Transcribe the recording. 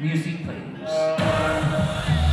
Music please.